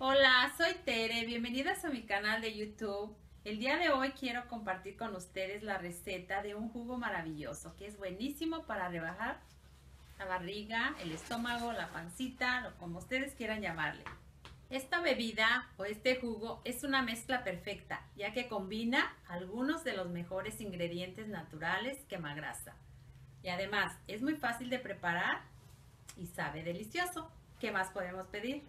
Hola, soy Tere, bienvenidas a mi canal de YouTube. El día de hoy quiero compartir con ustedes la receta de un jugo maravilloso que es buenísimo para rebajar la barriga, el estómago, la pancita, como ustedes quieran llamarle. Esta bebida o este jugo es una mezcla perfecta ya que combina algunos de los mejores ingredientes naturales quema grasa. Y además es muy fácil de preparar y sabe delicioso. ¿Qué más podemos pedir?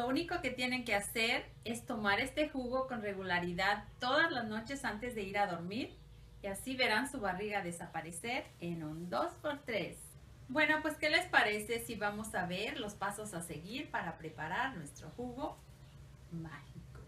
Lo único que tienen que hacer es tomar este jugo con regularidad todas las noches antes de ir a dormir y así verán su barriga desaparecer en un 2x3. Bueno, pues ¿qué les parece si vamos a ver los pasos a seguir para preparar nuestro jugo mágico?